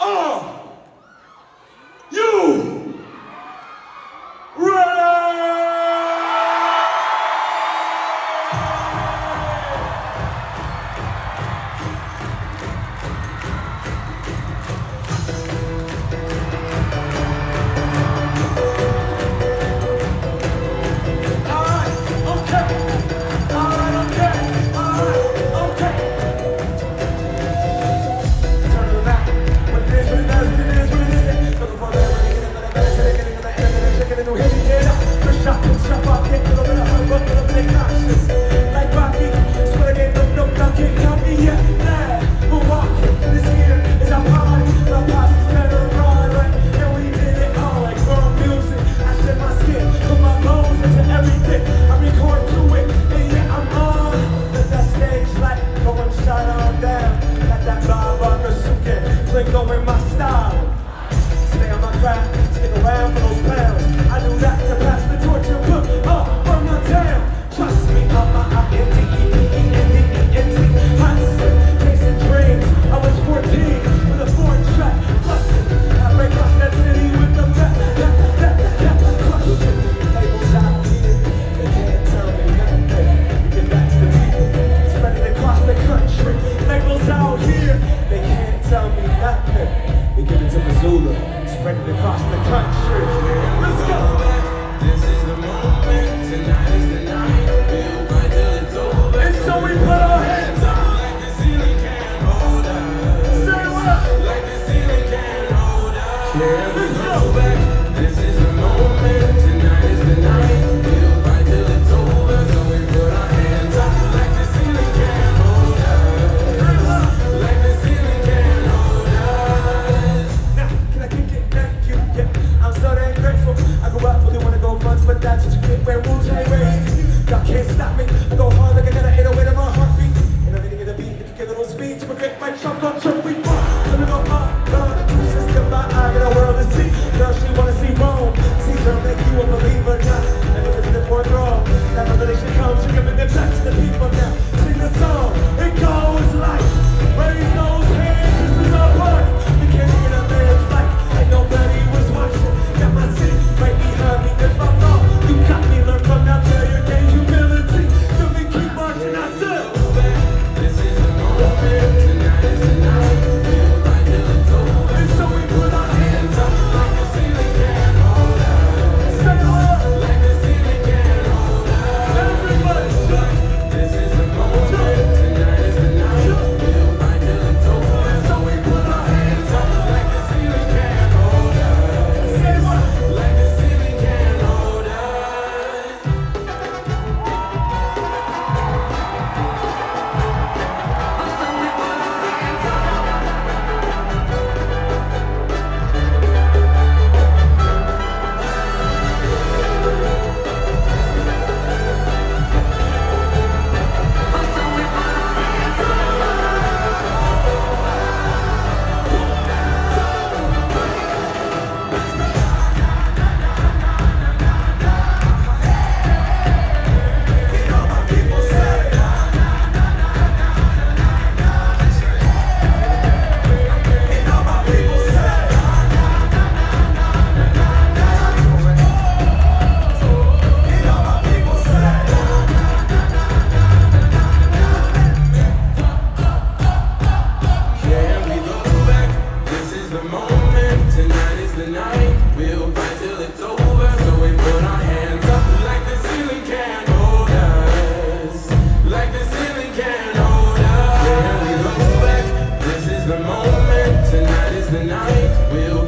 Are you First ruler, spread it across the country. Let's go! This is the moment, tonight is the night. wanna see, girl, she wanna see Rome. See, girl, make you a believer. will